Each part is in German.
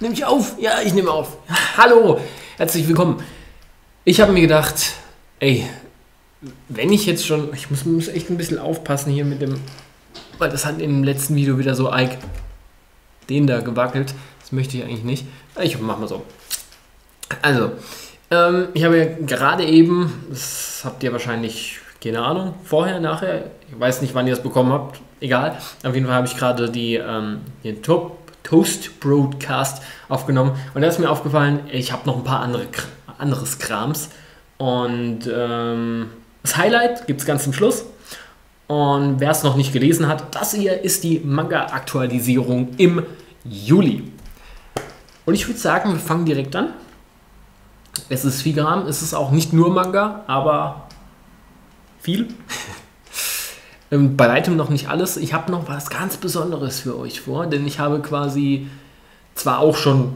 Nimm ich auf? Ja, ich nehme auf. Hallo, herzlich willkommen. Ich habe mir gedacht, ey, wenn ich jetzt schon, ich muss, muss echt ein bisschen aufpassen hier mit dem, weil das hat im letzten Video wieder so Ike den da gewackelt. Das möchte ich eigentlich nicht. Ich mach mal so. Also, ähm, ich habe ja gerade eben, das habt ihr wahrscheinlich, keine Ahnung, vorher, nachher, ich weiß nicht, wann ihr es bekommen habt, egal. Auf jeden Fall habe ich gerade die, ähm, den Top Toast Broadcast aufgenommen und da ist mir aufgefallen, ich habe noch ein paar andere anderes Krams und ähm, das Highlight gibt es ganz zum Schluss. Und wer es noch nicht gelesen hat, das hier ist die Manga-Aktualisierung im Juli. Und ich würde sagen, wir fangen direkt an. Es ist Figram, es ist auch nicht nur Manga, aber viel. Ähm, bei weitem noch nicht alles. Ich habe noch was ganz Besonderes für euch vor, denn ich habe quasi zwar auch schon,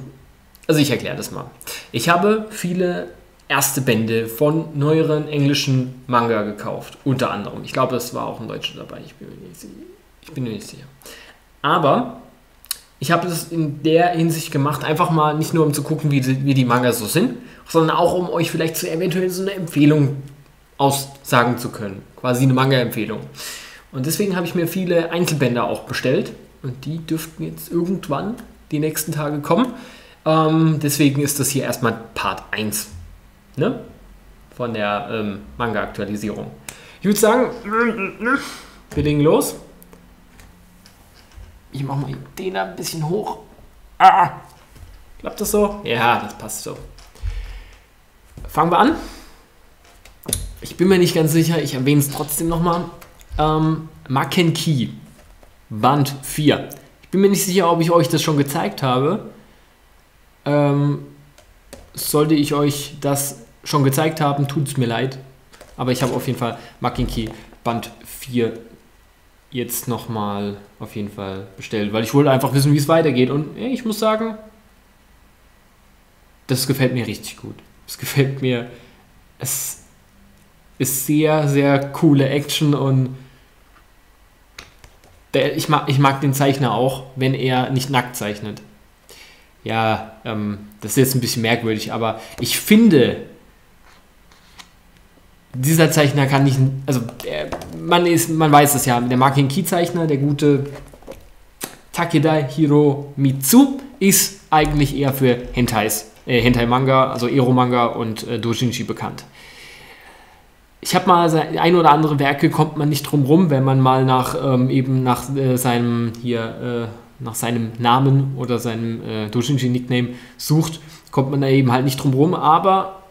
also ich erkläre das mal. Ich habe viele erste Bände von neueren englischen Manga gekauft, unter anderem. Ich glaube, es war auch ein Deutscher dabei, ich bin mir nicht, ich bin mir nicht sicher. Aber ich habe das in der Hinsicht gemacht, einfach mal nicht nur um zu gucken, wie die, wie die Manga so sind, sondern auch um euch vielleicht so eventuell so eine Empfehlung aussagen zu können. Quasi eine Manga-Empfehlung. Und deswegen habe ich mir viele Einzelbänder auch bestellt. Und die dürften jetzt irgendwann die nächsten Tage kommen. Ähm, deswegen ist das hier erstmal Part 1 ne? von der ähm, Manga-Aktualisierung. Ich würde sagen, wir legen los. Ich mache mal den ein bisschen hoch. Ah, klappt das so? Ja, das passt so. Fangen wir an. Ich bin mir nicht ganz sicher, ich erwähne es trotzdem nochmal. Ähm, Macken Key, Band 4. Ich bin mir nicht sicher, ob ich euch das schon gezeigt habe. Ähm, sollte ich euch das schon gezeigt haben, tut es mir leid. Aber ich habe auf jeden Fall Macken Key Band 4 jetzt nochmal auf jeden Fall bestellt, weil ich wollte einfach wissen, wie es weitergeht. Und ich muss sagen, das gefällt mir richtig gut. Es gefällt mir. Es ist sehr, sehr coole Action und der, ich, mag, ich mag den Zeichner auch, wenn er nicht nackt zeichnet. Ja, ähm, das ist jetzt ein bisschen merkwürdig, aber ich finde, dieser Zeichner kann nicht, also der, man, ist, man weiß es ja, der Marking Key Zeichner, der gute Takeda Hiromitsu, ist eigentlich eher für Hentais, äh, Hentai Manga, also Ero Manga und äh, Dojinshi bekannt. Ich habe mal ein oder andere Werke kommt man nicht drum rum, wenn man mal nach ähm, eben nach äh, seinem hier äh, nach seinem Namen oder seinem äh, Doshinji Nickname sucht, kommt man da eben halt nicht drum rum. Aber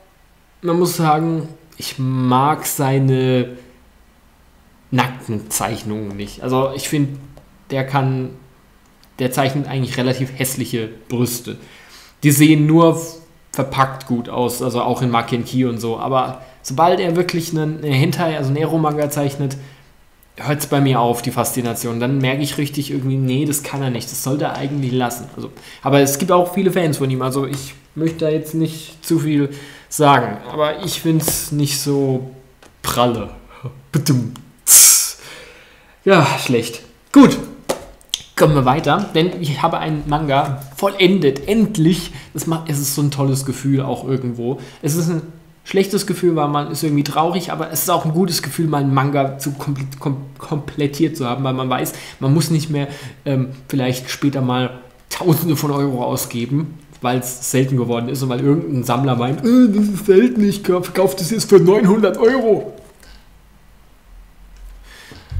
man muss sagen, ich mag seine nackten Zeichnungen nicht. Also ich finde, der kann, der zeichnet eigentlich relativ hässliche Brüste. Die sehen nur verpackt gut aus, also auch in Makenki und so, aber sobald er wirklich einen, einen Hentai, also einen Ero-Manga zeichnet, hört es bei mir auf, die Faszination. Dann merke ich richtig irgendwie, nee, das kann er nicht, das sollte er eigentlich lassen. Also, aber es gibt auch viele Fans von ihm, also ich möchte da jetzt nicht zu viel sagen, aber ich finde es nicht so pralle. Ja, schlecht. Gut, kommen wir weiter, denn ich habe einen Manga vollendet, endlich. Das macht, es ist so ein tolles Gefühl auch irgendwo. Es ist ein schlechtes Gefühl, weil man ist irgendwie traurig, aber es ist auch ein gutes Gefühl, mal einen Manga zu komplett, kom komplettiert zu haben, weil man weiß, man muss nicht mehr ähm, vielleicht später mal Tausende von Euro ausgeben, weil es selten geworden ist und weil irgendein Sammler meint, äh, das ist selten, ich verkaufe das jetzt für 900 Euro.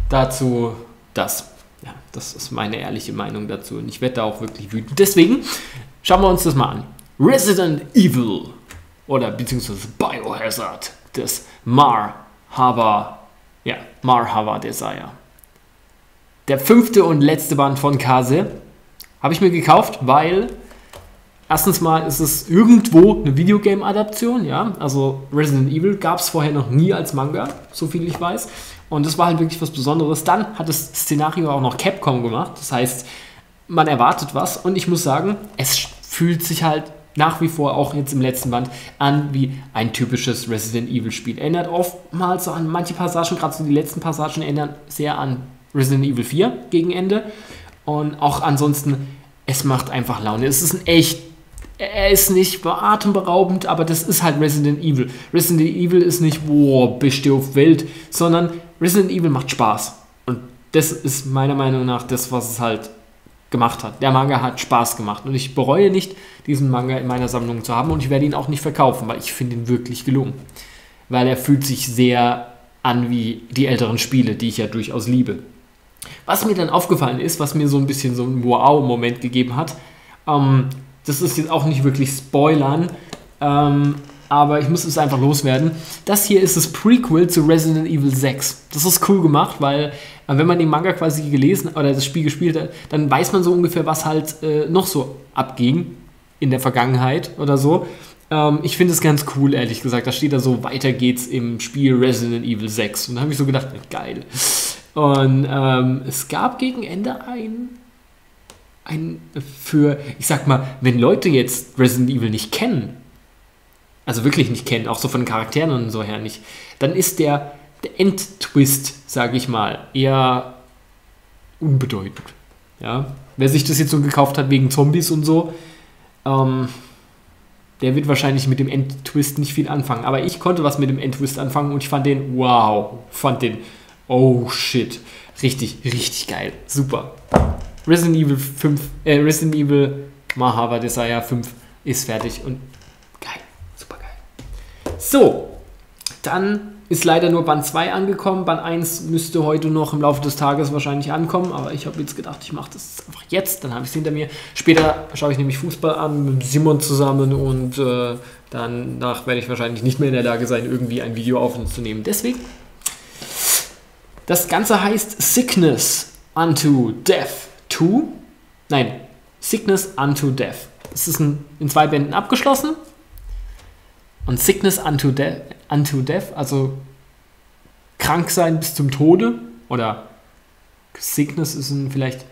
Dazu das. Ja, das ist meine ehrliche Meinung dazu und ich werde da auch wirklich wütend. Deswegen schauen wir uns das mal an. Resident Evil oder beziehungsweise Biohazard des Marhava, ja, Marhava Desire. Der fünfte und letzte Band von Kase habe ich mir gekauft, weil erstens mal ist es irgendwo eine Videogame-Adaption, ja, also Resident Evil gab es vorher noch nie als Manga, so viel ich weiß. Und das war halt wirklich was Besonderes. Dann hat das Szenario auch noch Capcom gemacht, das heißt, man erwartet was und ich muss sagen, es fühlt sich halt nach wie vor auch jetzt im letzten Band an wie ein typisches Resident Evil Spiel. Erinnert oftmals an manche Passagen, gerade so die letzten Passagen erinnern sehr an Resident Evil 4 gegen Ende. Und auch ansonsten, es macht einfach Laune. Es ist ein echt, er ist nicht atemberaubend, aber das ist halt Resident Evil. Resident Evil ist nicht, boah, bist du auf Welt, sondern Resident Evil macht Spaß. Und das ist meiner Meinung nach das, was es halt gemacht hat. Der Manga hat Spaß gemacht und ich bereue nicht, diesen Manga in meiner Sammlung zu haben und ich werde ihn auch nicht verkaufen, weil ich finde ihn wirklich gelungen. Weil er fühlt sich sehr an wie die älteren Spiele, die ich ja durchaus liebe. Was mir dann aufgefallen ist, was mir so ein bisschen so einen Wow-Moment gegeben hat, ähm, das ist jetzt auch nicht wirklich Spoilern, ähm, aber ich muss es einfach loswerden. Das hier ist das Prequel zu Resident Evil 6. Das ist cool gemacht, weil äh, wenn man den Manga quasi gelesen oder das Spiel gespielt hat, dann weiß man so ungefähr, was halt äh, noch so abging in der Vergangenheit oder so. Ähm, ich finde es ganz cool, ehrlich gesagt. Da steht da so, weiter geht's im Spiel Resident Evil 6. Und da habe ich so gedacht, geil. Und ähm, es gab gegen Ende ein, ein für, ich sag mal, wenn Leute jetzt Resident Evil nicht kennen, also wirklich nicht kennen, auch so von den Charakteren und so her nicht, dann ist der, der Endtwist, sage ich mal, eher unbedeutend. Ja? Wer sich das jetzt so gekauft hat wegen Zombies und so, ähm, der wird wahrscheinlich mit dem Endtwist nicht viel anfangen. Aber ich konnte was mit dem Endtwist anfangen und ich fand den, wow, fand den Oh shit. Richtig, richtig geil. Super. Resident Evil 5, äh, Resident Evil Mahava Desire 5 ist fertig und. So, dann ist leider nur Band 2 angekommen. Band 1 müsste heute noch im Laufe des Tages wahrscheinlich ankommen, aber ich habe jetzt gedacht, ich mache das einfach jetzt, dann habe ich es hinter mir. Später schaue ich nämlich Fußball an mit Simon zusammen und äh, danach werde ich wahrscheinlich nicht mehr in der Lage sein, irgendwie ein Video aufzunehmen. Deswegen das Ganze heißt Sickness unto Death 2. Nein, Sickness unto Death. Es ist in, in zwei Bänden abgeschlossen. Und Sickness unto, de unto Death, also krank sein bis zum Tode. Oder Sickness ist ein vielleicht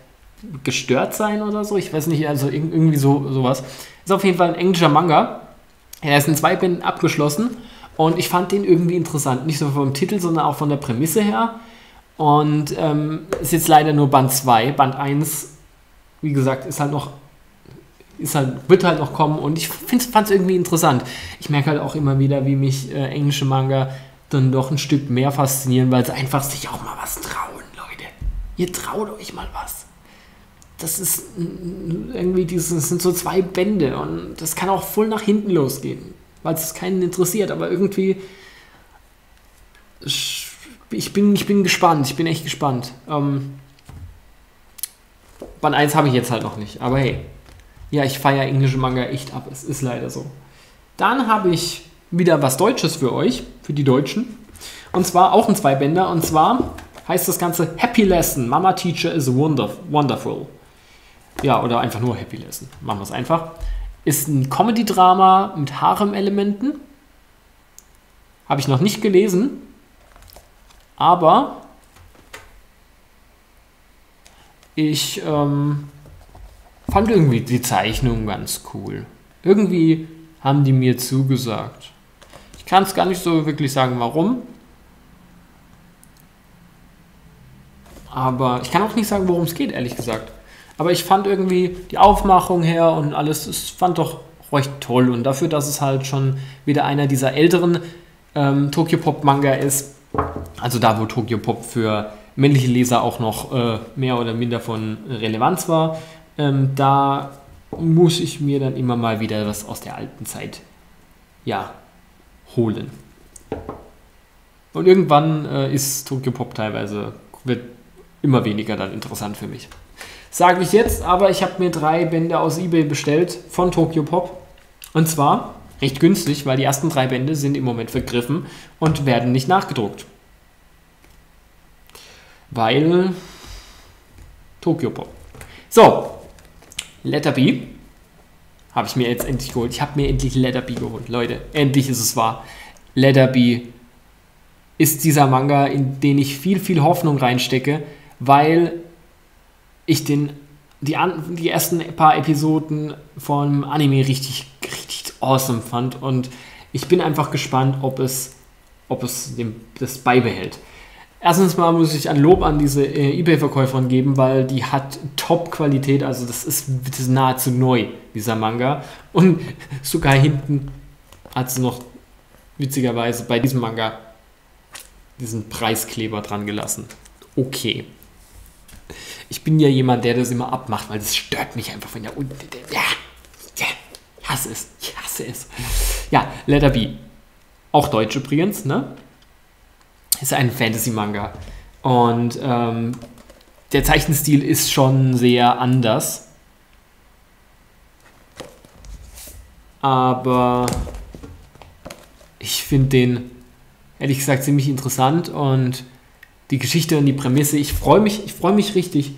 gestört sein oder so. Ich weiß nicht, also irgendwie so sowas. Ist auf jeden Fall ein englischer Manga. Er ist in zwei Bänden abgeschlossen. Und ich fand den irgendwie interessant. Nicht nur vom Titel, sondern auch von der Prämisse her. Und ähm, ist jetzt leider nur Band 2. Band 1, wie gesagt, ist halt noch, ist halt, wird halt noch kommen und ich fand es irgendwie interessant. Ich merke halt auch immer wieder, wie mich äh, englische Manga dann doch ein Stück mehr faszinieren, weil sie einfach sich auch mal was trauen, Leute. Ihr traut euch mal was. Das ist irgendwie, dieses, das sind so zwei Bände und das kann auch voll nach hinten losgehen, weil es keinen interessiert, aber irgendwie ich bin, ich bin gespannt, ich bin echt gespannt. Ähm, Band 1 habe ich jetzt halt noch nicht, aber hey. Ja, ich feiere englische Manga echt ab, es ist leider so. Dann habe ich wieder was Deutsches für euch, für die Deutschen. Und zwar auch ein Zweibänder. Und zwar heißt das Ganze Happy Lesson. Mama Teacher is wonder wonderful. Ja, oder einfach nur Happy Lesson. Machen wir es einfach. Ist ein Comedy-Drama mit Harem-Elementen. Habe ich noch nicht gelesen. Aber ich ähm, fand irgendwie die Zeichnung ganz cool. Irgendwie haben die mir zugesagt. Ich kann es gar nicht so wirklich sagen, warum. Aber ich kann auch nicht sagen, worum es geht, ehrlich gesagt. Aber ich fand irgendwie die Aufmachung her und alles, es fand doch recht toll. Und dafür, dass es halt schon wieder einer dieser älteren ähm, Tokyo Pop Manga ist, also da, wo Tokyo Pop für männliche Leser auch noch äh, mehr oder minder von Relevanz war, ähm, da muss ich mir dann immer mal wieder was aus der alten Zeit ja, holen. Und irgendwann äh, ist Tokyo Pop teilweise, wird immer weniger dann interessant für mich. Sage ich jetzt, aber ich habe mir drei Bände aus eBay bestellt von Tokyo Pop. Und zwar recht günstig, weil die ersten drei Bände sind im Moment vergriffen und werden nicht nachgedruckt. Weil Tokyo Pop. So, Letter B habe ich mir jetzt endlich geholt. Ich habe mir endlich Letter B geholt. Leute, endlich ist es wahr. Letter B ist dieser Manga, in den ich viel, viel Hoffnung reinstecke, weil ich den, die, die ersten paar Episoden vom Anime richtig, richtig awesome fand. Und ich bin einfach gespannt, ob es, ob es dem, das beibehält. Erstens mal muss ich ein Lob an diese äh, Ebay-Verkäuferin geben, weil die hat Top-Qualität, also das ist, das ist nahezu neu, dieser Manga. Und sogar hinten hat sie noch witzigerweise bei diesem Manga diesen Preiskleber dran gelassen. Okay. Ich bin ja jemand, der das immer abmacht, weil das stört mich einfach, wenn der unten. Ja, ja, ich hasse es. Ich hasse es. Ja, Letter B. Auch deutsch übrigens, ne? Ist ein Fantasy-Manga. Und ähm, der Zeichenstil ist schon sehr anders. Aber ich finde den ehrlich gesagt ziemlich interessant und die Geschichte und die Prämisse, ich freue mich, ich freue mich richtig.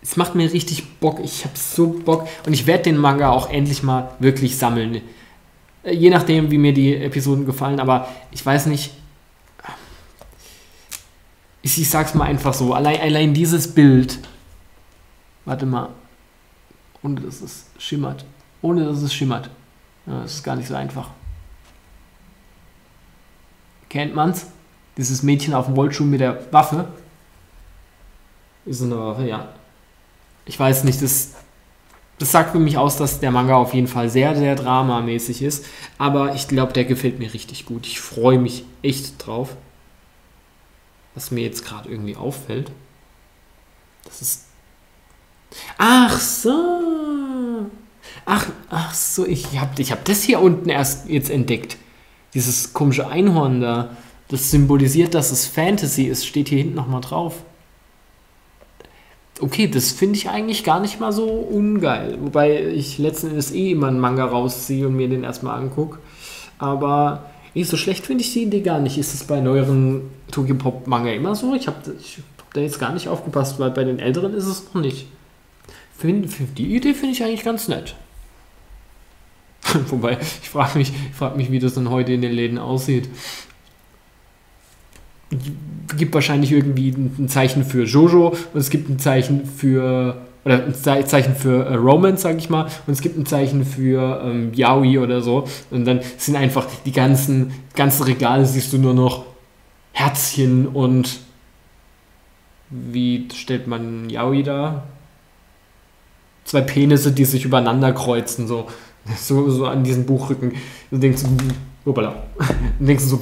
Es macht mir richtig Bock. Ich habe so Bock und ich werde den Manga auch endlich mal wirklich sammeln. Äh, je nachdem, wie mir die Episoden gefallen, aber ich weiß nicht. Ich, ich sag's mal einfach so. Allein, allein dieses Bild. Warte mal. Ohne dass es schimmert. Ohne dass es schimmert. Ja, das ist gar nicht so einfach. Kennt man's? Dieses Mädchen auf dem Rollschuh mit der Waffe. Ist eine Waffe, ja. Ich weiß nicht, das, das sagt für mich aus, dass der Manga auf jeden Fall sehr, sehr dramamäßig ist. Aber ich glaube, der gefällt mir richtig gut. Ich freue mich echt drauf. Was mir jetzt gerade irgendwie auffällt. Das ist. Ach so. Ach, ach so, ich habe ich hab das hier unten erst jetzt entdeckt. Dieses komische Einhorn da, das symbolisiert, dass es Fantasy ist, steht hier hinten nochmal drauf. Okay, das finde ich eigentlich gar nicht mal so ungeil. Wobei ich letzten Endes eh immer einen Manga rausziehe und mir den erstmal angucke. Aber nicht so schlecht finde ich die Idee gar nicht. Ist es bei neueren Tokyo Pop Manga immer so? Ich habe hab da jetzt gar nicht aufgepasst, weil bei den älteren ist es noch nicht. Find, die Idee finde ich eigentlich ganz nett. Wobei, ich frage mich, frag mich, wie das dann heute in den Läden aussieht. Es gibt wahrscheinlich irgendwie ein Zeichen für Jojo und es gibt ein Zeichen für oder ein Zeichen für äh, Romance, sag ich mal, und es gibt ein Zeichen für ähm, Yaoi oder so. Und dann sind einfach die ganzen, ganzen Regale, siehst du nur noch Herzchen und wie stellt man Yaoi da? Zwei Penisse, die sich übereinander kreuzen, so. So, so an diesem Buchrücken. Du denkst, hoppala. Du denkst so,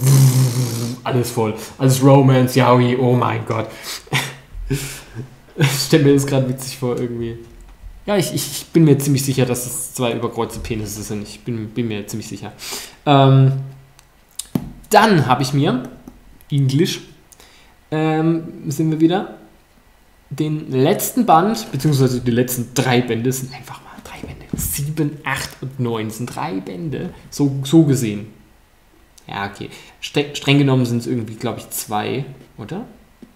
alles voll. Alles Romance, Yaoi, oh mein Gott. Ich stelle mir das gerade witzig vor, irgendwie. Ja, ich, ich bin mir ziemlich sicher, dass es zwei überkreuzte Penisse sind. Ich bin, bin mir ziemlich sicher. Ähm, dann habe ich mir, Englisch, ähm, sind wir wieder, den letzten Band, beziehungsweise die letzten drei Bände sind einfach mal 7, 8 und 9 sind drei Bände. So, so gesehen. Ja, okay. Streng, streng genommen sind es irgendwie, glaube ich, zwei, oder?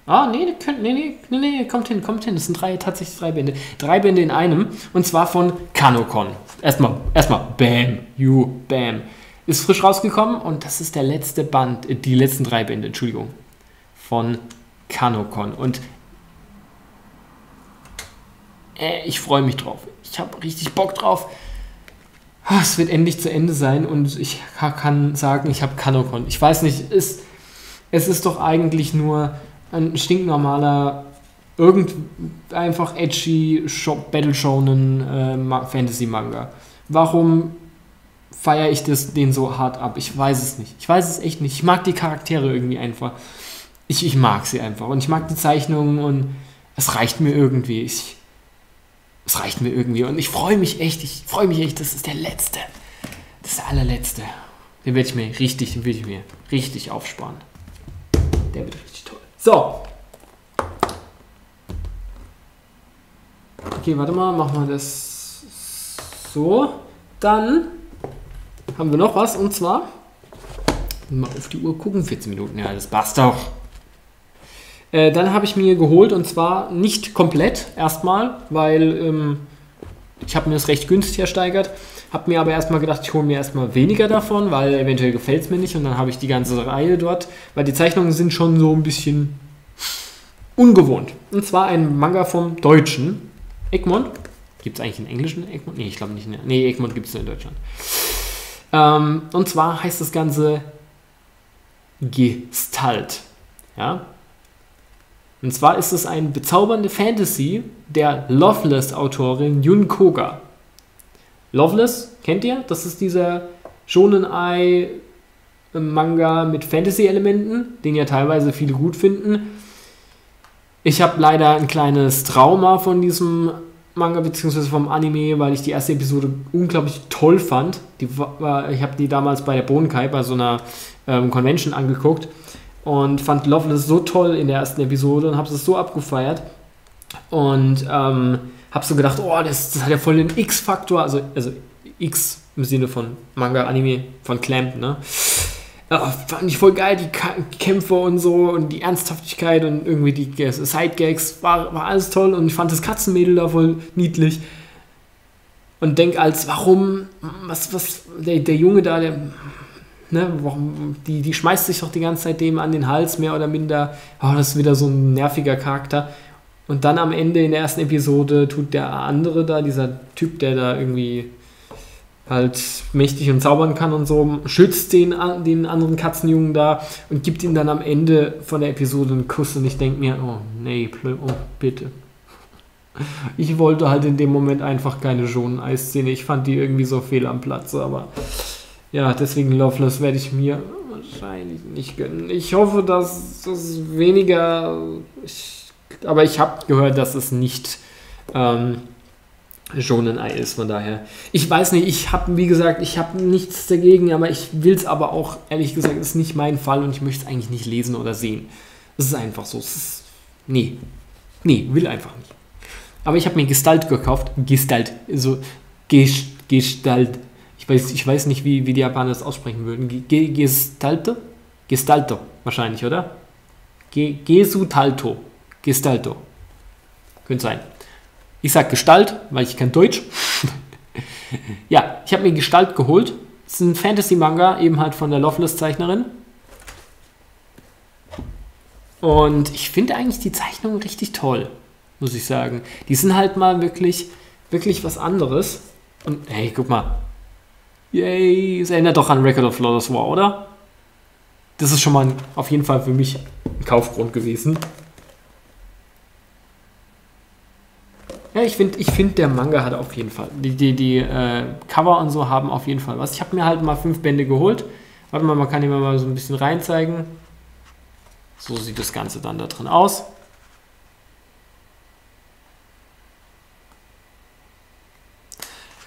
Ah, nee, könnt, nee, nee, nee, kommt hin, kommt hin. Das sind drei, tatsächlich drei Bände. Drei Bände in einem. Und zwar von Kanokon. Erstmal, erstmal, bam, you, bam. Ist frisch rausgekommen und das ist der letzte Band, äh, die letzten drei Bände, Entschuldigung, von Kanokon. Und äh, ich freue mich drauf ich habe richtig Bock drauf. Ah, es wird endlich zu Ende sein und ich kann sagen, ich habe Kanokon. Ich weiß nicht, es, es ist doch eigentlich nur ein stinknormaler, irgend einfach edgy Battle Shonen äh, Fantasy Manga. Warum feiere ich das, den so hart ab? Ich weiß es nicht. Ich weiß es echt nicht. Ich mag die Charaktere irgendwie einfach. Ich, ich mag sie einfach und ich mag die Zeichnungen und es reicht mir irgendwie. Ich, es reicht mir irgendwie. Und ich freue mich echt, ich freue mich echt, das ist der letzte. Das ist der allerletzte. Den werde ich mir richtig, den werde ich mir richtig aufsparen. Der wird richtig toll. So. Okay, warte mal, machen wir das so. Dann haben wir noch was und zwar mal auf die Uhr gucken, 14 Minuten. Ja, das passt doch. Äh, dann habe ich mir geholt und zwar nicht komplett erstmal, weil ähm, ich habe mir das recht günstig ersteigert. Habe mir aber erstmal gedacht, ich hole mir erstmal weniger davon, weil eventuell gefällt es mir nicht und dann habe ich die ganze Reihe dort, weil die Zeichnungen sind schon so ein bisschen ungewohnt. Und zwar ein Manga vom Deutschen, Egmont. Gibt es eigentlich einen englischen Egmont? Nee, ich glaube nicht. Nee, Egmont gibt es nur in Deutschland. Ähm, und zwar heißt das Ganze Gestalt. Ja? Und zwar ist es eine bezaubernde Fantasy der Loveless-Autorin Yun Koga. Loveless, kennt ihr? Das ist dieser Shonen-Ai-Manga mit Fantasy-Elementen, den ja teilweise viele gut finden. Ich habe leider ein kleines Trauma von diesem Manga bzw. vom Anime, weil ich die erste Episode unglaublich toll fand. Die ich habe die damals bei der Bonkai, bei so einer ähm, Convention angeguckt und fand Loveless so toll in der ersten Episode und habe es so abgefeiert. Und ähm, habe so gedacht, oh, das, das hat ja voll den X-Faktor, also, also X im Sinne von Manga, Anime, von Clamp, ne? Ja, fand ich voll geil, die Kämpfe und so und die Ernsthaftigkeit und irgendwie die Sidegags, war, war alles toll und ich fand das Katzenmädel da voll niedlich. Und denk als, warum, was, was, der, der Junge da, der, ne, die, die schmeißt sich doch die ganze Zeit dem an den Hals, mehr oder minder. Oh, das ist wieder so ein nerviger Charakter. Und dann am Ende in der ersten Episode tut der andere da, dieser Typ, der da irgendwie halt mächtig und zaubern kann und so, schützt den, den anderen Katzenjungen da und gibt ihm dann am Ende von der Episode einen Kuss und ich denke mir, oh nee, oh bitte. Ich wollte halt in dem Moment einfach keine Schonen-Eiszene. Ich fand die irgendwie so fehl am Platz, aber ja, deswegen Loveless werde ich mir wahrscheinlich nicht gönnen. Ich hoffe, dass es weniger. Ich, aber ich habe gehört, dass es nicht ähm, Shonen Ei ist, von daher. Ich weiß nicht, ich habe, wie gesagt, ich habe nichts dagegen, aber ich will es aber auch, ehrlich gesagt, ist nicht mein Fall und ich möchte es eigentlich nicht lesen oder sehen. Es ist einfach so. Es ist, nee. Nee, will einfach nicht. Aber ich habe mir Gestalt gekauft. Gestalt. So, Gestalt. Ich weiß, ich weiß nicht, wie, wie die Japaner das aussprechen würden. Gestalte? Gestalto, wahrscheinlich, oder? Gesutalto. Gestalto. Könnte sein. Ich sage Gestalt, weil ich kein Deutsch. ja, ich habe mir Gestalt geholt. Das ist ein Fantasy-Manga, eben halt von der Loveless-Zeichnerin. Und ich finde eigentlich die Zeichnungen richtig toll, muss ich sagen. Die sind halt mal wirklich, wirklich was anderes. Und hey, guck mal, Yay, es erinnert doch an Record of Flawless War, oder? Das ist schon mal ein, auf jeden Fall für mich ein Kaufgrund gewesen. Ja, ich finde, ich find, der Manga hat auf jeden Fall. Die, die, die äh, Cover und so haben auf jeden Fall was. Ich habe mir halt mal fünf Bände geholt. Warte mal, man kann hier mal so ein bisschen reinzeigen. So sieht das Ganze dann da drin aus.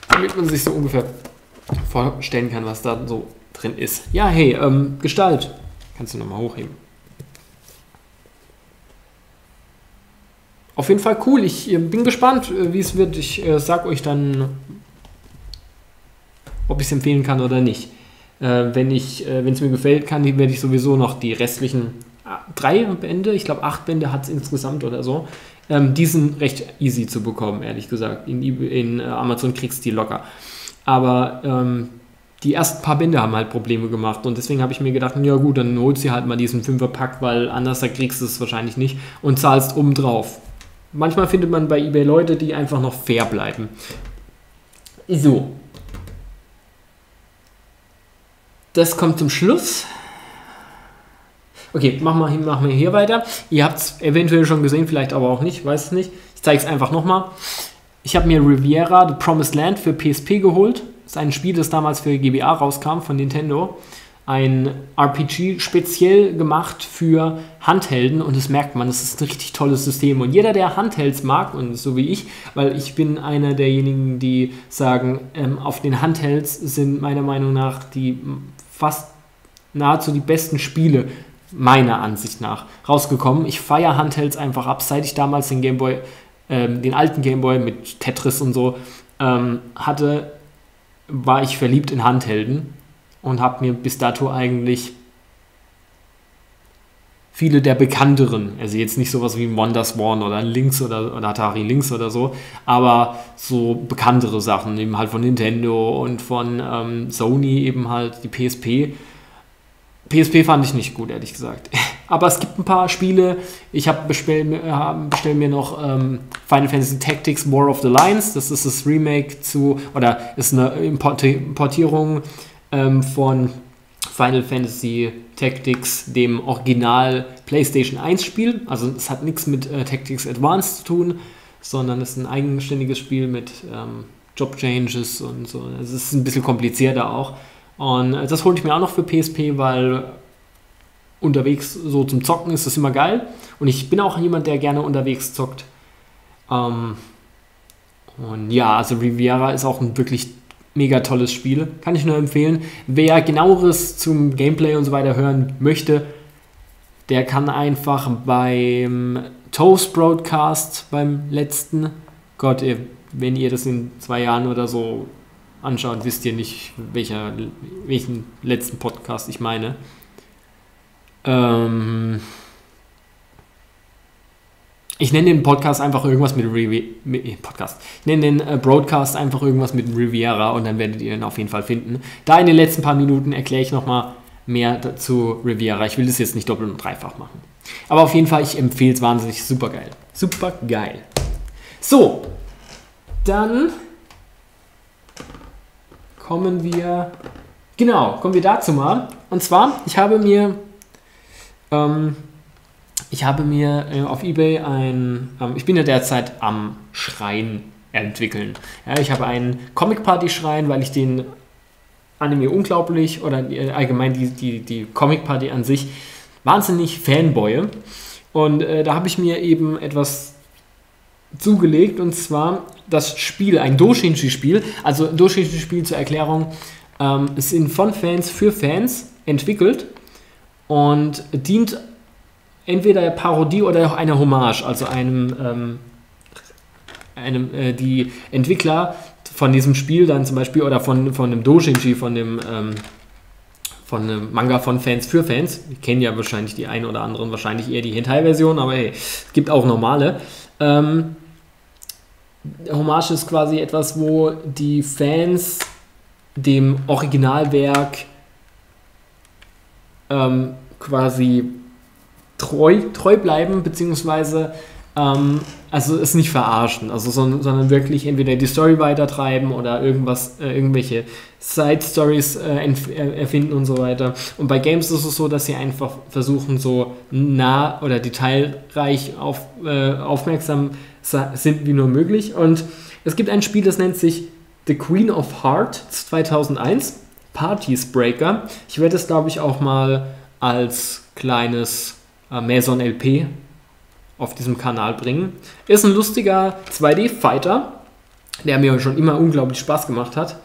Damit man sich so ungefähr vorstellen kann, was da so drin ist. Ja, hey, ähm, Gestalt. Kannst du nochmal hochheben. Auf jeden Fall cool. Ich äh, bin gespannt, äh, wie es wird. Ich äh, sag euch dann, ob ich es empfehlen kann oder nicht. Äh, wenn äh, es mir gefällt, kann, werde ich sowieso noch die restlichen drei Bände, ich glaube acht Bände hat es insgesamt oder so, ähm, die sind recht easy zu bekommen, ehrlich gesagt. In, in Amazon kriegst du die locker. Aber ähm, die ersten paar Bände haben halt Probleme gemacht und deswegen habe ich mir gedacht, ja gut, dann holst du halt mal diesen Fünferpack, weil anders kriegst du es wahrscheinlich nicht und zahlst oben drauf. Manchmal findet man bei eBay Leute, die einfach noch fair bleiben. So. Das kommt zum Schluss. Okay, machen wir, machen wir hier weiter. Ihr habt es eventuell schon gesehen, vielleicht aber auch nicht, weiß es nicht. Ich zeige es einfach nochmal. Ich habe mir Riviera The Promised Land für PSP geholt. Das ist ein Spiel, das damals für GBA rauskam von Nintendo. Ein RPG speziell gemacht für Handhelden und das merkt man, das ist ein richtig tolles System. Und jeder, der Handhelds mag, und so wie ich, weil ich bin einer derjenigen, die sagen, ähm, auf den Handhelds sind meiner Meinung nach die fast nahezu die besten Spiele meiner Ansicht nach rausgekommen. Ich feiere Handhelds einfach ab, seit ich damals den Gameboy ähm, den alten Gameboy mit Tetris und so ähm, hatte, war ich verliebt in Handhelden und habe mir bis dato eigentlich viele der bekannteren, also jetzt nicht sowas wie Wonderswan oder Lynx oder, oder Atari Lynx oder so, aber so bekanntere Sachen, eben halt von Nintendo und von ähm, Sony eben halt die PSP. PSP fand ich nicht gut, ehrlich gesagt. Aber es gibt ein paar Spiele. Ich habe bestell, äh, mir noch ähm, Final Fantasy Tactics War of the Lions. Das ist das Remake zu, oder ist eine Importierung ähm, von Final Fantasy Tactics, dem Original PlayStation 1 Spiel. Also es hat nichts mit äh, Tactics Advanced zu tun, sondern es ist ein eigenständiges Spiel mit ähm, Job Changes und so. Es ist ein bisschen komplizierter auch. Und äh, das hole ich mir auch noch für PSP, weil unterwegs so zum Zocken ist das immer geil. Und ich bin auch jemand, der gerne unterwegs zockt. Ähm, und ja, also Riviera ist auch ein wirklich mega tolles Spiel. Kann ich nur empfehlen. Wer genaueres zum Gameplay und so weiter hören möchte, der kann einfach beim Toast Broadcast, beim letzten, Gott, wenn ihr das in zwei Jahren oder so anschaut, wisst ihr nicht, welcher, welchen letzten Podcast ich meine. Ähm, ich nenne den Podcast einfach irgendwas mit, Rivi mit äh, Podcast. Ich nenne den äh, Broadcast einfach irgendwas mit Riviera und dann werdet ihr ihn auf jeden Fall finden. Da in den letzten paar Minuten erkläre ich nochmal mehr zu Riviera. Ich will das jetzt nicht doppelt und dreifach machen. Aber auf jeden Fall, ich empfehle es wahnsinnig. Super geil. Super geil. So, dann kommen wir. Genau, kommen wir dazu mal. Und zwar, ich habe mir ähm, ich habe mir äh, auf Ebay ein, ähm, ich bin ja derzeit am Schrein entwickeln. Ja, ich habe einen Comic Party Schrein, weil ich den Anime unglaublich oder äh, allgemein die, die, die Comic Party an sich wahnsinnig fanboye. Und äh, da habe ich mir eben etwas zugelegt und zwar das Spiel, ein Doshinshi-Spiel. Also Doshinshi-Spiel zur Erklärung, ähm, es sind von Fans für Fans entwickelt und dient entweder der Parodie oder auch einer Hommage, also einem, ähm, einem äh, die Entwickler von diesem Spiel dann zum Beispiel oder von, von dem Doshinji, von dem ähm, von einem Manga von Fans für Fans. Wir kennen ja wahrscheinlich die einen oder anderen, wahrscheinlich eher die Hentai-Version, aber hey, es gibt auch normale. Ähm, Hommage ist quasi etwas, wo die Fans dem Originalwerk ähm, quasi treu, treu bleiben, beziehungsweise ähm, also es nicht verarschen, also sondern, sondern, wirklich entweder die Story weitertreiben oder irgendwas, äh, irgendwelche Side-Stories äh, äh, erfinden und so weiter. Und bei Games ist es so, dass sie einfach versuchen, so nah oder detailreich auf, äh, aufmerksam sind wie nur möglich. Und es gibt ein Spiel, das nennt sich The Queen of Heart 2001, Parties Breaker. Ich werde es, glaube ich, auch mal als kleines äh, Maison LP auf diesem Kanal bringen. Ist ein lustiger 2D-Fighter, der mir schon immer unglaublich Spaß gemacht hat.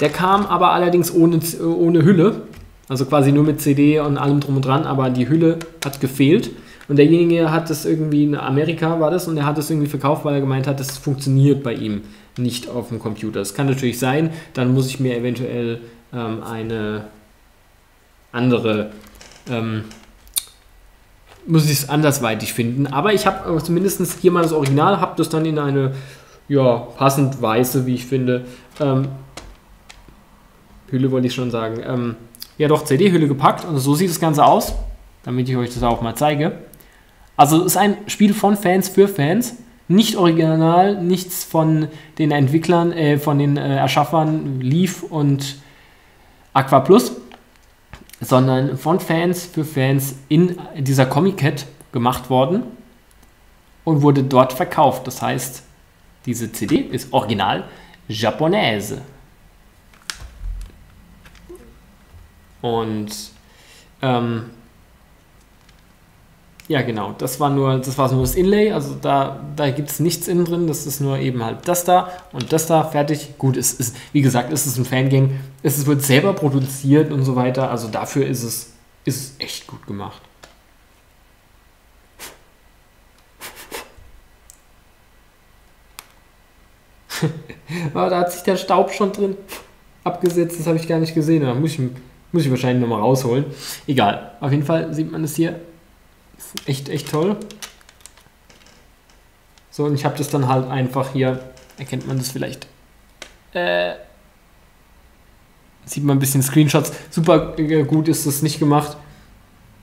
Der kam aber allerdings ohne, ohne Hülle, also quasi nur mit CD und allem drum und dran, aber die Hülle hat gefehlt. Und derjenige hat das irgendwie in Amerika war das und er hat das irgendwie verkauft, weil er gemeint hat, das funktioniert bei ihm nicht auf dem Computer. Das kann natürlich sein, dann muss ich mir eventuell ähm, eine andere ähm, muss ich es andersweitig finden. Aber ich habe zumindest hier mal das Original, habe das dann in eine ja, passend weiße, wie ich finde, ähm, Hülle wollte ich schon sagen, ähm, ja doch, CD-Hülle gepackt und so sieht das Ganze aus, damit ich euch das auch mal zeige. Also es ist ein Spiel von Fans für Fans, nicht original, nichts von den Entwicklern, äh, von den äh, Erschaffern Leaf und Aqua Plus sondern von Fans für Fans in dieser Comic-Cat gemacht worden und wurde dort verkauft. Das heißt, diese CD ist original japonaise. Und ähm, ja, genau. Das war nur das, war nur das Inlay. Also da, da gibt es nichts innen drin. Das ist nur eben halt das da und das da. Fertig. Gut, es ist, wie gesagt, es ist ein Fangame. Es wird selber produziert und so weiter. Also dafür ist es, ist es echt gut gemacht. Aber da hat sich der Staub schon drin abgesetzt. Das habe ich gar nicht gesehen. Da muss ich, muss ich wahrscheinlich nochmal rausholen. Egal. Auf jeden Fall sieht man es hier echt, echt toll. So, und ich habe das dann halt einfach hier, erkennt man das vielleicht, äh, sieht man ein bisschen Screenshots. Super äh, gut ist das nicht gemacht,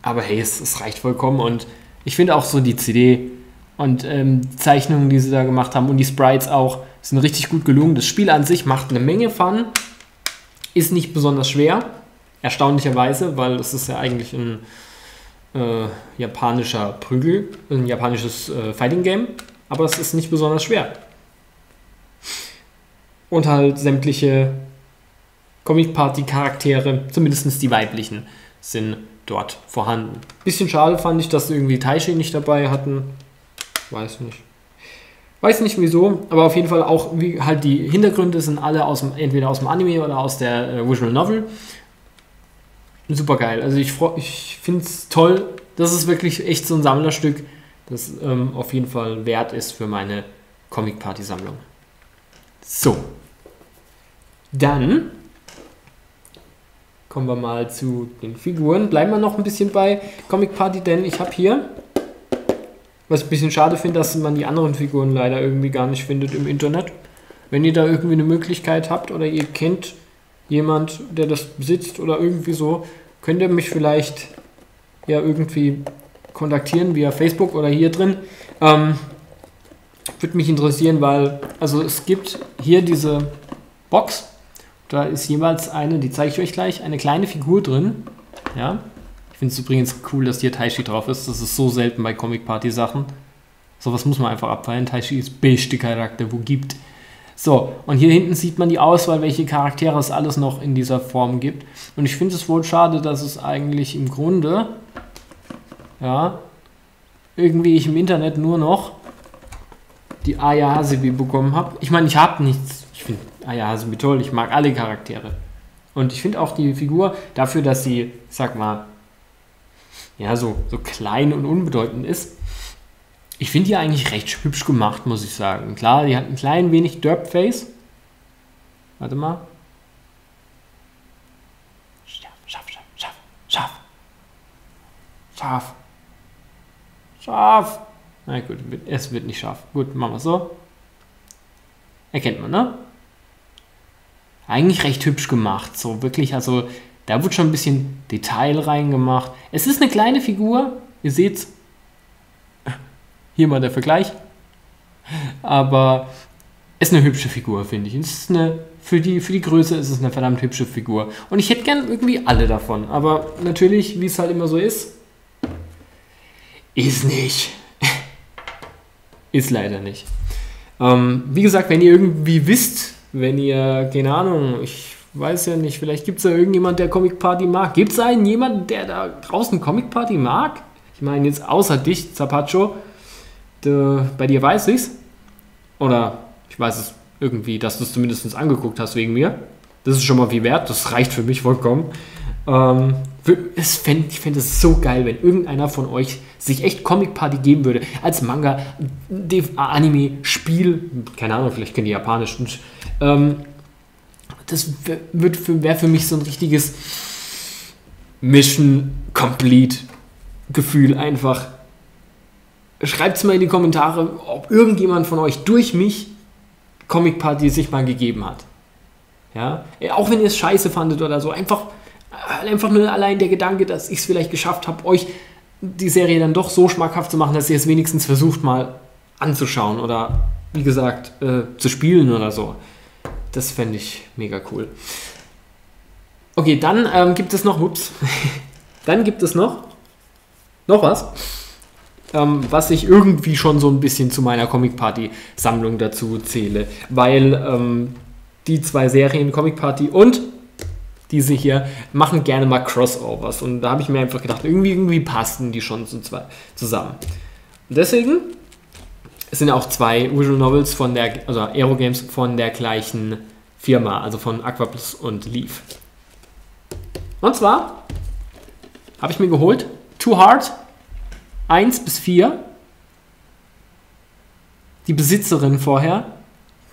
aber hey, es, es reicht vollkommen und ich finde auch so die CD und ähm, Zeichnungen, die sie da gemacht haben und die Sprites auch, sind richtig gut gelungen. Das Spiel an sich macht eine Menge Fun, ist nicht besonders schwer Erstaunlicherweise, weil es ist ja eigentlich ein äh, japanischer Prügel, ein japanisches äh, Fighting Game, aber es ist nicht besonders schwer. Und halt sämtliche Comic Party Charaktere, zumindest die weiblichen, sind dort vorhanden. Bisschen schade fand ich, dass irgendwie Taishi nicht dabei hatten. Weiß nicht. Weiß nicht wieso, aber auf jeden Fall auch, wie halt die Hintergründe sind alle aus dem, entweder aus dem Anime oder aus der äh, Visual Novel. Super geil. Also ich, ich finde es toll. Das ist wirklich echt so ein Sammlerstück, das ähm, auf jeden Fall wert ist für meine Comic Party Sammlung. So. Dann kommen wir mal zu den Figuren. Bleiben wir noch ein bisschen bei Comic Party, denn ich habe hier, was ich ein bisschen schade finde, dass man die anderen Figuren leider irgendwie gar nicht findet im Internet. Wenn ihr da irgendwie eine Möglichkeit habt oder ihr kennt jemand, der das besitzt oder irgendwie so, könnt ihr mich vielleicht ja irgendwie kontaktieren via Facebook oder hier drin. Ähm, würde mich interessieren, weil also es gibt hier diese Box da ist jeweils eine, die zeige ich euch gleich, eine kleine Figur drin. Ja. Ich finde es übrigens cool, dass hier Taishi drauf ist. Das ist so selten bei Comic Party Sachen. Sowas muss man einfach abfeiern. Taishi ist beste Charakter, wo gibt. So, und hier hinten sieht man die Auswahl, welche Charaktere es alles noch in dieser Form gibt. Und ich finde es wohl schade, dass es eigentlich im Grunde, ja, irgendwie ich im Internet nur noch die Aya Hasebi bekommen habe. Ich meine, ich habe nichts. Ich finde ja, sind toll, ich mag alle Charaktere. Und ich finde auch die Figur dafür, dass sie, sag mal, ja, so, so klein und unbedeutend ist, ich finde die eigentlich recht hübsch gemacht, muss ich sagen. Klar, die hat ein klein wenig Derp-Face. Warte mal. Scharf, scharf, scharf, scharf, scharf. Scharf. Na gut, es wird nicht scharf. Gut, machen wir es so. Erkennt man, ne? eigentlich recht hübsch gemacht. So wirklich, also da wird schon ein bisschen Detail reingemacht. Es ist eine kleine Figur, ihr seht hier mal der Vergleich. Aber ist eine hübsche Figur, finde ich. Ist eine, für, die, für die Größe ist es eine verdammt hübsche Figur. Und ich hätte gern irgendwie alle davon. Aber natürlich, wie es halt immer so ist, ist nicht. ist leider nicht. Ähm, wie gesagt, wenn ihr irgendwie wisst, wenn ihr, keine Ahnung, ich weiß ja nicht, vielleicht gibt es ja irgendjemand, der Comic Party mag. Gibt es einen jemanden, der da draußen Comic Party mag? Ich meine, jetzt außer dich, Zapacho, de, bei dir weiß ich's. Oder ich weiß es irgendwie, dass du es zumindest angeguckt hast wegen mir. Das ist schon mal wie wert, das reicht für mich vollkommen. Ähm, ich fände es so geil, wenn irgendeiner von euch sich echt Comic Party geben würde. Als Manga, Anime, Spiel, keine Ahnung, vielleicht können die Japanisch. Und, ähm, das wäre für mich so ein richtiges Mission Complete Gefühl einfach. Schreibt es mal in die Kommentare, ob irgendjemand von euch durch mich Comic Party sich mal gegeben hat. Ja, auch wenn ihr es scheiße fandet oder so, einfach einfach nur allein der Gedanke, dass ich es vielleicht geschafft habe, euch die Serie dann doch so schmackhaft zu machen, dass ihr es wenigstens versucht mal anzuschauen oder wie gesagt äh, zu spielen oder so. Das fände ich mega cool. Okay, dann ähm, gibt es noch, ups, dann gibt es noch, noch was, ähm, was ich irgendwie schon so ein bisschen zu meiner Comic Party Sammlung dazu zähle, weil ähm, die zwei Serien Comic Party und diese hier machen gerne mal Crossovers. Und da habe ich mir einfach gedacht, irgendwie, irgendwie passen die schon zu zwei zusammen. Und deswegen es sind auch zwei Visual Novels von der, also Aero Games von der gleichen Firma, also von Aquaplus und Leaf. Und zwar habe ich mir geholt Too Hard 1 bis 4. Die Besitzerin vorher,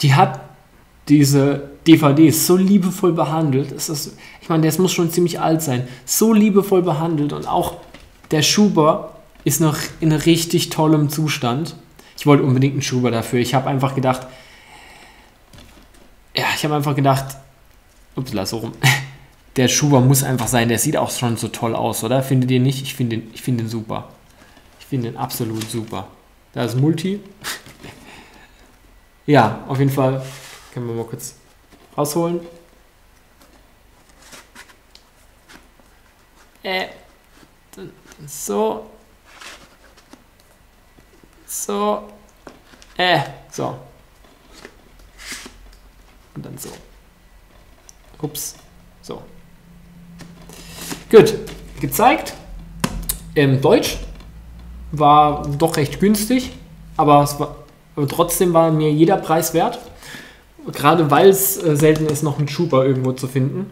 die hat diese DVDs so liebevoll behandelt. Es ist, ich meine, das muss schon ziemlich alt sein. So liebevoll behandelt und auch der Schuber ist noch in richtig tollem Zustand. Ich wollte unbedingt einen Schuber dafür. Ich habe einfach gedacht, ja, ich habe einfach gedacht, ups, lass so rum. Der Schuber muss einfach sein. Der sieht auch schon so toll aus, oder? Findet ihr nicht? Ich finde ihn, find ihn super. Finde ihn absolut super. Da ist Multi. ja, auf jeden Fall. Können wir mal kurz rausholen. Äh, so. So. Äh, so. Und dann so. Ups. So. Gut. Gezeigt. Ähm, Deutsch war doch recht günstig, aber, war, aber trotzdem war mir jeder Preis wert. Gerade weil es äh, selten ist, noch einen Schuber irgendwo zu finden.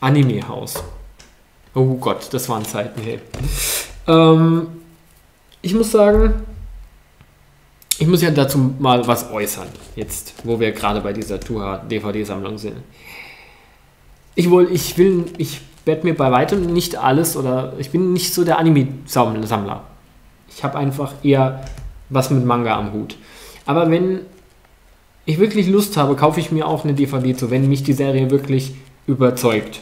Anime-Haus. Oh Gott, das waren Zeiten, hey. Ähm, ich muss sagen, ich muss ja dazu mal was äußern, jetzt, wo wir gerade bei dieser Tuha-DVD-Sammlung sind. Ich, wohl, ich will, ich werde mir bei weitem nicht alles oder ich bin nicht so der Anime-Sammler. Ich habe einfach eher was mit Manga am Hut. Aber wenn ich wirklich Lust habe, kaufe ich mir auch eine DVD zu, wenn mich die Serie wirklich überzeugt.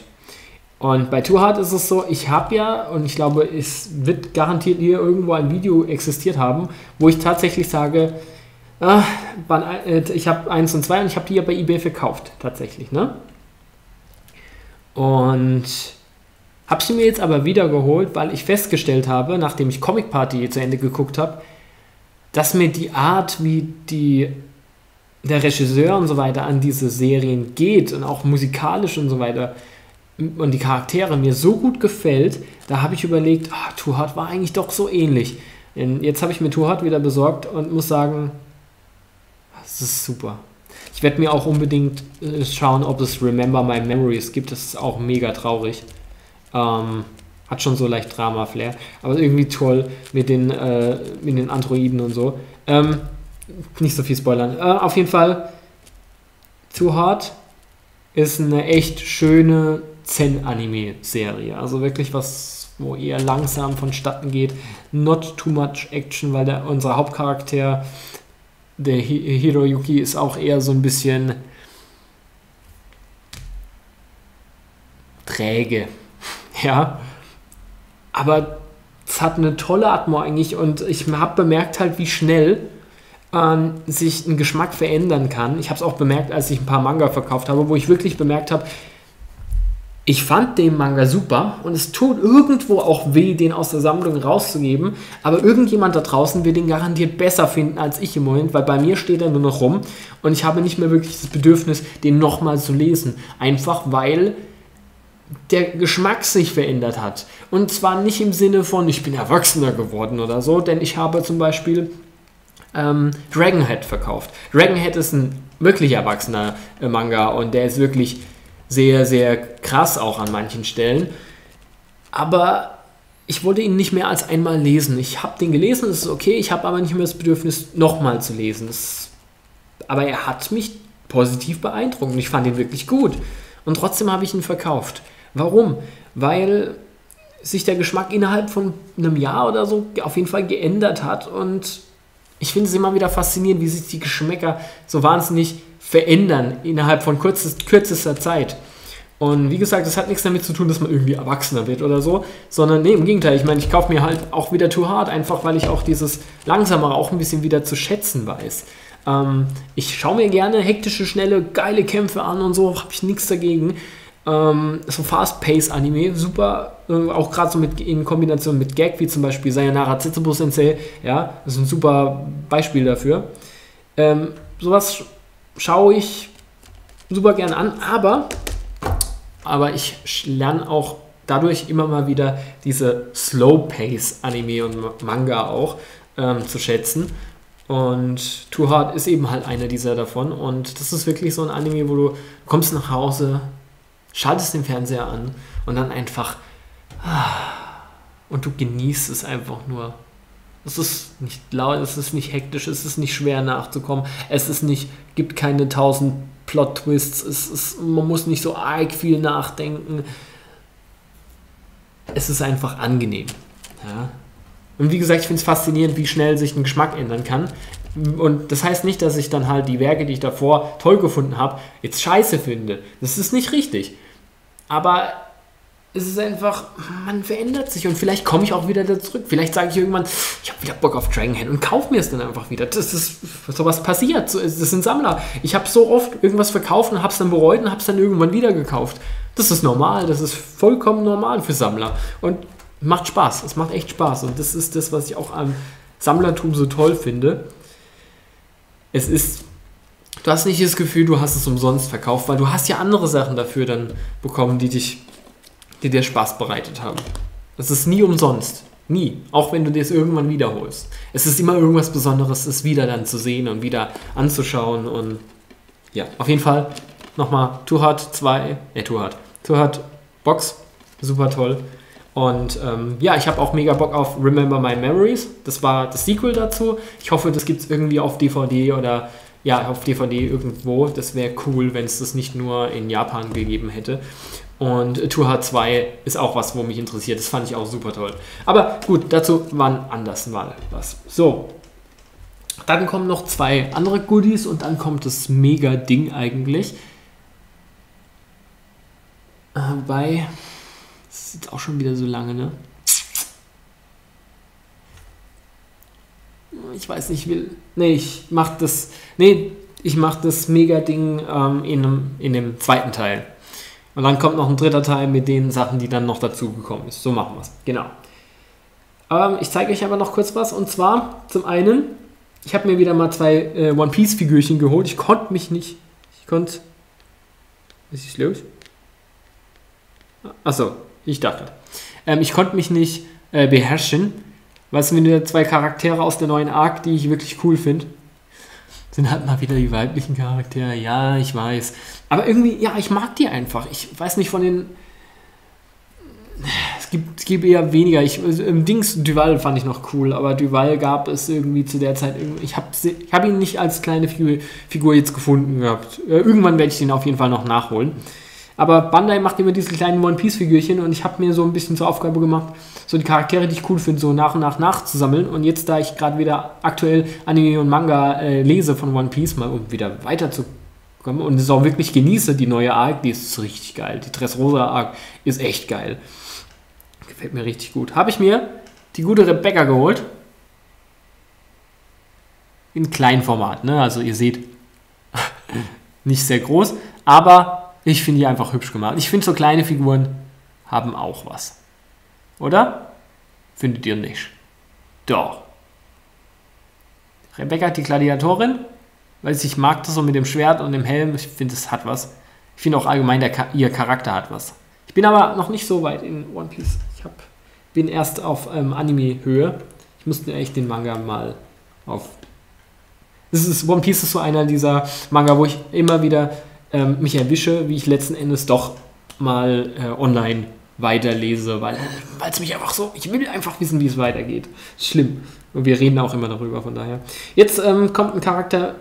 Und bei Too Hard ist es so, ich habe ja, und ich glaube, es wird garantiert hier irgendwo ein Video existiert haben, wo ich tatsächlich sage, ah, ich habe eins und zwei und ich habe die ja bei eBay verkauft, tatsächlich, ne? Und habe sie mir jetzt aber wieder geholt, weil ich festgestellt habe, nachdem ich Comic Party zu Ende geguckt habe, dass mir die Art, wie die, der Regisseur und so weiter an diese Serien geht und auch musikalisch und so weiter und die Charaktere mir so gut gefällt, da habe ich überlegt, oh, Too Hot war eigentlich doch so ähnlich. Und jetzt habe ich mir Too Hot wieder besorgt und muss sagen, das ist super. Ich werde mir auch unbedingt äh, schauen, ob es Remember My Memories gibt. Das ist auch mega traurig. Ähm, hat schon so leicht Drama-Flair. Aber irgendwie toll mit den, äh, mit den Androiden und so. Ähm, nicht so viel spoilern. Äh, auf jeden Fall, Too Hot ist eine echt schöne Zen-Anime-Serie. Also wirklich was, wo eher langsam vonstatten geht. Not too much Action, weil der, unser Hauptcharakter, der Hiroyuki, ist auch eher so ein bisschen träge. Ja. Aber es hat eine tolle Atmo eigentlich und ich habe bemerkt halt, wie schnell ähm, sich ein Geschmack verändern kann. Ich habe es auch bemerkt, als ich ein paar Manga verkauft habe, wo ich wirklich bemerkt habe, ich fand den Manga super und es tut irgendwo auch weh, den aus der Sammlung rauszugeben, aber irgendjemand da draußen wird den garantiert besser finden als ich im Moment, weil bei mir steht er nur noch rum und ich habe nicht mehr wirklich das Bedürfnis, den nochmal zu lesen. Einfach weil der Geschmack sich verändert hat. Und zwar nicht im Sinne von, ich bin erwachsener geworden oder so, denn ich habe zum Beispiel ähm, Dragonhead verkauft. Dragonhead ist ein wirklich erwachsener äh, Manga und der ist wirklich sehr, sehr krass auch an manchen Stellen. Aber ich wollte ihn nicht mehr als einmal lesen. Ich habe den gelesen, das ist okay, ich habe aber nicht mehr das Bedürfnis, nochmal zu lesen. Das, aber er hat mich positiv beeindruckt und ich fand ihn wirklich gut. Und trotzdem habe ich ihn verkauft. Warum? Weil sich der Geschmack innerhalb von einem Jahr oder so auf jeden Fall geändert hat und ich finde es immer wieder faszinierend, wie sich die Geschmäcker so wahnsinnig verändern innerhalb von kurzes, kürzester Zeit. Und wie gesagt, das hat nichts damit zu tun, dass man irgendwie erwachsener wird oder so, sondern nee, im Gegenteil. Ich meine, ich kaufe mir halt auch wieder Too Hard, einfach weil ich auch dieses Langsamere auch ein bisschen wieder zu schätzen weiß. Ähm, ich schaue mir gerne hektische, schnelle, geile Kämpfe an und so, habe ich nichts dagegen. Ähm, so Fast-Pace-Anime, super, äh, auch gerade so mit, in Kombination mit Gag, wie zum Beispiel Sayonara Zetsubou Sensei, ja, das ist ein super Beispiel dafür. Ähm, sowas schaue ich super gern an, aber, aber ich lerne auch dadurch immer mal wieder diese Slow-Pace-Anime und Manga auch ähm, zu schätzen. Und Too Hard ist eben halt einer dieser davon. Und das ist wirklich so ein Anime, wo du kommst nach Hause, schaltest den Fernseher an und dann einfach ah, und du genießt es einfach nur. Es ist nicht laut, es ist nicht hektisch, es ist nicht schwer nachzukommen, es ist nicht, gibt keine tausend Plot-Twists, es ist, man muss nicht so arg viel nachdenken. Es ist einfach angenehm. Ja? Und wie gesagt, ich finde es faszinierend, wie schnell sich ein Geschmack ändern kann. Und das heißt nicht, dass ich dann halt die Werke, die ich davor toll gefunden habe, jetzt scheiße finde. Das ist nicht richtig. Aber es ist einfach, man verändert sich und vielleicht komme ich auch wieder da zurück. Vielleicht sage ich irgendwann, ich habe wieder Bock auf Dragonhead und kaufe mir es dann einfach wieder. Das ist sowas passiert. Das sind Sammler. Ich habe so oft irgendwas verkauft und habe es dann bereut und habe es dann irgendwann wieder gekauft. Das ist normal, das ist vollkommen normal für Sammler. Und macht Spaß, es macht echt Spaß. Und das ist das, was ich auch am Sammlertum so toll finde. Es ist, du hast nicht das Gefühl, du hast es umsonst verkauft, weil du hast ja andere Sachen dafür dann bekommen, die dich, die dir Spaß bereitet haben. Das ist nie umsonst. Nie. Auch wenn du dir es irgendwann wiederholst. Es ist immer irgendwas Besonderes, es wieder dann zu sehen und wieder anzuschauen. Und ja, auf jeden Fall nochmal Too Hard 2, äh, Too Hard. Too Hard Box, super toll. Und ähm, ja, ich habe auch mega Bock auf Remember My Memories. Das war das Sequel dazu. Ich hoffe, das gibt es irgendwie auf DVD oder ja, auf DVD irgendwo. Das wäre cool, wenn es das nicht nur in Japan gegeben hätte. Und Tour H2 ist auch was, wo mich interessiert. Das fand ich auch super toll. Aber gut, dazu wann anders mal was. So. Dann kommen noch zwei andere Goodies und dann kommt das Mega-Ding eigentlich. Äh, bei. Das ist auch schon wieder so lange, ne? Ich weiß nicht, ich will. Nee, ich mach das. Nee, ich mach das Mega-Ding ähm, in, in dem zweiten Teil. Und dann kommt noch ein dritter Teil mit den Sachen, die dann noch dazugekommen ist. So machen wir es. Genau. Ähm, ich zeige euch aber noch kurz was. Und zwar zum einen, ich habe mir wieder mal zwei äh, One Piece Figürchen geholt. Ich konnte mich nicht. Ich konnte. Was ist los? Achso, ich dachte. Ähm, ich konnte mich nicht äh, beherrschen. Du, wenn du zwei Charaktere aus der neuen Arc, die ich wirklich cool finde, sind halt mal wieder die weiblichen Charaktere. Ja, ich weiß. Aber irgendwie, ja, ich mag die einfach. Ich weiß nicht von den. Es gibt, es gibt eher weniger. Ich, Im Dings Duval fand ich noch cool, aber Duval gab es irgendwie zu der Zeit. Ich habe ich hab ihn nicht als kleine Figur, Figur jetzt gefunden gehabt. Äh, irgendwann werde ich den auf jeden Fall noch nachholen. Aber Bandai macht immer diese kleinen One Piece Figürchen und ich habe mir so ein bisschen zur Aufgabe gemacht, so die Charaktere, die ich cool finde, so nach und nach nachzusammeln. Und jetzt, da ich gerade wieder aktuell Anime und Manga äh, lese von One Piece, mal um wieder weiterzukommen und es auch wirklich genieße, die neue Arc, die ist richtig geil. Die Dressrosa Arc ist echt geil. Gefällt mir richtig gut. Habe ich mir die gute Rebecca geholt. In Kleinformat, ne? Also ihr seht, nicht sehr groß, aber ich finde die einfach hübsch gemacht. Ich finde so kleine Figuren haben auch was. Oder? Findet ihr nicht? Doch. Rebecca, die Gladiatorin, weil ich mag das so mit dem Schwert und dem Helm. Ich finde, es hat was. Ich finde auch allgemein, der, ihr Charakter hat was. Ich bin aber noch nicht so weit in One Piece. Ich hab, bin erst auf ähm, Anime-Höhe. Ich musste echt den Manga mal auf. Ist, One Piece ist so einer dieser Manga, wo ich immer wieder ähm, mich erwische, wie ich letzten Endes doch mal äh, online weiterlese, weil es mich einfach so, ich will einfach wissen, wie es weitergeht. Schlimm. Und wir reden auch immer darüber, von daher. Jetzt ähm, kommt ein Charakter,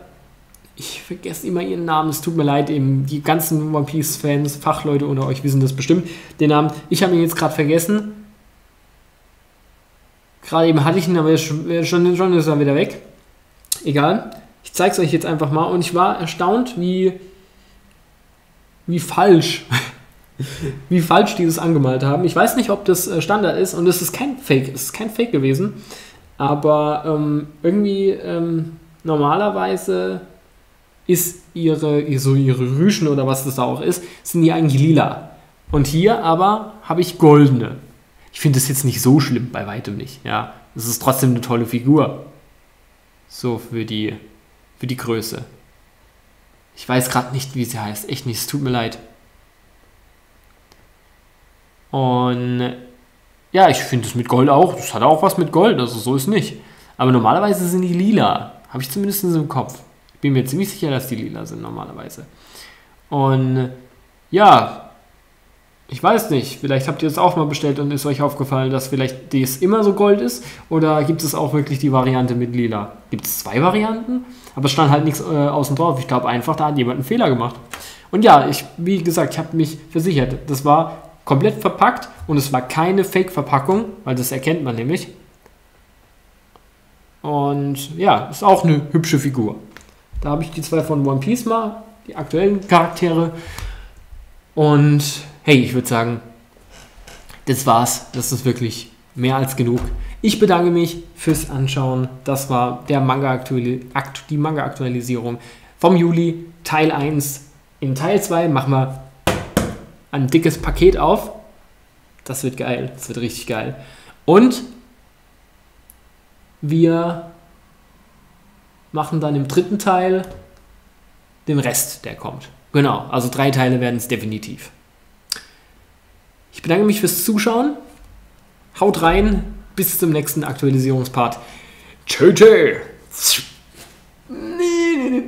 ich vergesse immer ihren Namen, es tut mir leid, eben die ganzen One Piece-Fans, Fachleute unter euch wissen das bestimmt, den Namen. Ich habe ihn jetzt gerade vergessen. Gerade eben hatte ich ihn, aber schon, schon ist er wieder weg. Egal. Ich zeige es euch jetzt einfach mal und ich war erstaunt, wie wie falsch, wie falsch die das angemalt haben. Ich weiß nicht, ob das äh, Standard ist und es ist kein Fake, es ist kein Fake gewesen, aber ähm, irgendwie ähm, normalerweise ist ihre, so ihre Rüschen oder was das da auch ist, sind die eigentlich lila. Und hier aber habe ich goldene. Ich finde das jetzt nicht so schlimm, bei weitem nicht. Ja, es ist trotzdem eine tolle Figur. So für die, für die Größe. Ich weiß gerade nicht, wie sie heißt. Echt nicht, es tut mir leid. Und ja, ich finde es mit Gold auch. Das hat auch was mit Gold, also so ist nicht. Aber normalerweise sind die lila. Habe ich zumindest im Kopf. Ich bin mir ziemlich sicher, dass die lila sind normalerweise. Und ja, ich weiß nicht, vielleicht habt ihr es auch mal bestellt und ist euch aufgefallen, dass vielleicht dies immer so Gold ist oder gibt es auch wirklich die Variante mit lila? Gibt es zwei Varianten? Aber es stand halt nichts äh, außen drauf. Ich glaube einfach, da hat jemand einen Fehler gemacht. Und ja, ich, wie gesagt, ich habe mich versichert. Das war komplett verpackt und es war keine Fake-Verpackung, weil das erkennt man nämlich. Und ja, ist auch eine hübsche Figur. Da habe ich die zwei von One Piece mal, die aktuellen Charaktere. Und hey, ich würde sagen, das war's. Das ist wirklich mehr als genug. Ich bedanke mich fürs Anschauen. Das war der Manga die Manga-Aktualisierung vom Juli, Teil 1. In Teil 2 machen wir ein dickes Paket auf. Das wird geil. Das wird richtig geil. Und wir machen dann im dritten Teil den Rest, der kommt. Genau, also drei Teile werden es definitiv. Ich bedanke mich fürs Zuschauen. Haut rein. Bis zum nächsten Aktualisierungspart. Tschö, tschö. Nee, nee, nee.